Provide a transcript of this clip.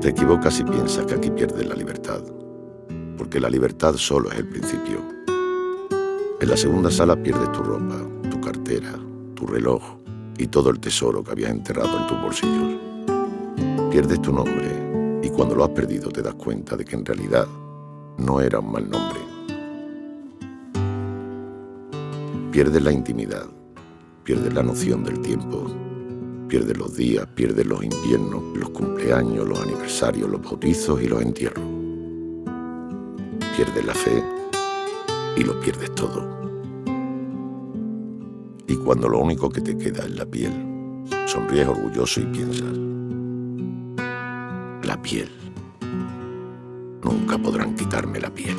Te equivocas si piensas que aquí pierdes la libertad, porque la libertad solo es el principio. En la segunda sala pierdes tu ropa, tu cartera, tu reloj y todo el tesoro que habías enterrado en tus bolsillos. Pierdes tu nombre y cuando lo has perdido te das cuenta de que en realidad no era un mal nombre. Pierdes la intimidad, pierdes la noción del tiempo, pierdes los días, pierdes los inviernos, los cumpleaños, los aniversarios, los bautizos y los entierros. Pierdes la fe y lo pierdes todo. Y cuando lo único que te queda es la piel, sonríes orgulloso y piensas, la piel. Nunca podrán quitarme la piel.